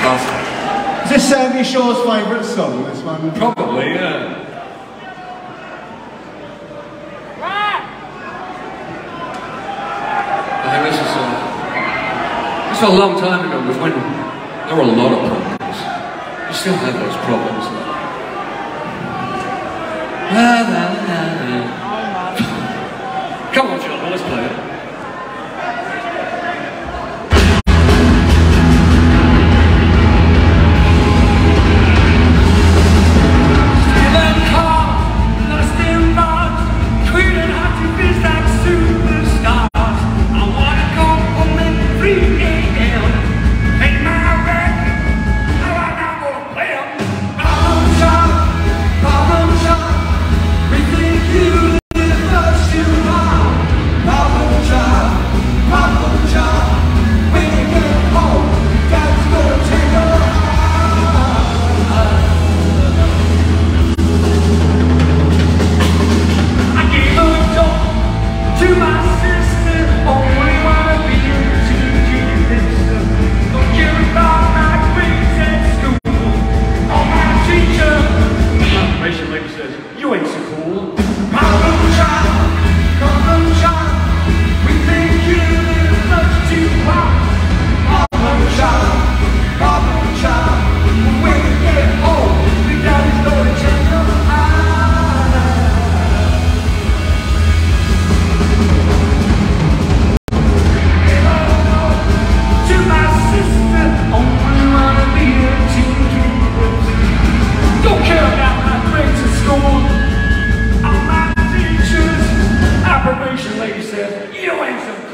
Classic. Is this Sandie Shaw's favourite song, this one? Probably, yeah. I think this is a, this is a long time ago, but when there were a lot of problems. You still have those problems. La, la, la, la. Come on, John, let's play it. You might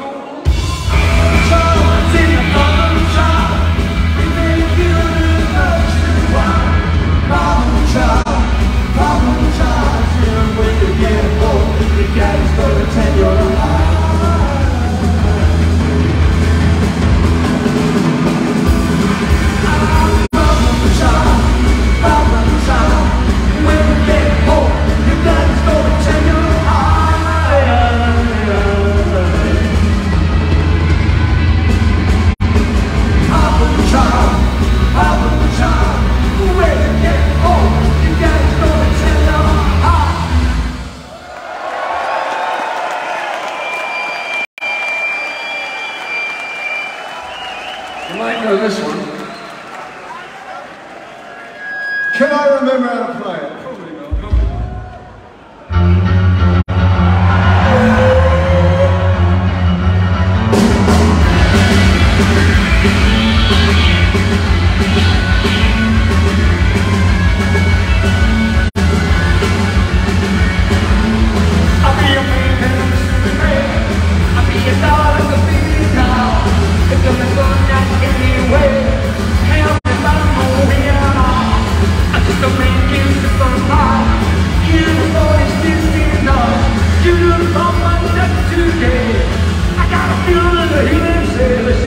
this one. Can I remember how to play it? on my neck today. I got a feeling the heat is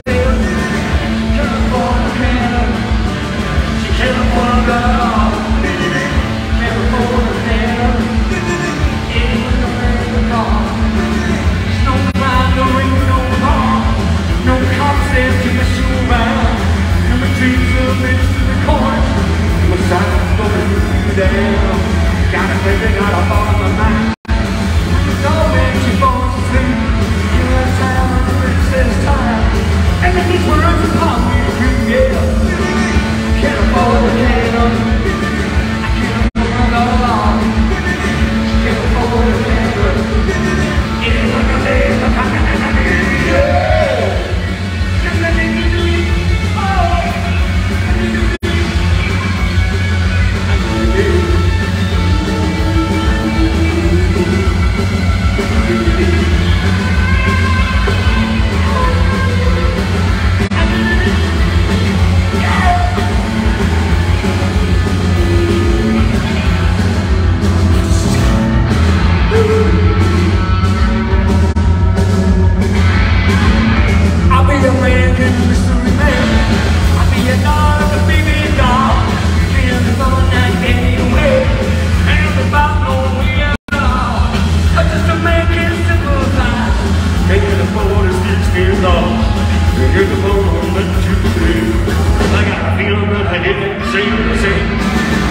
Beautiful me to the I got a feeling that I didn't see.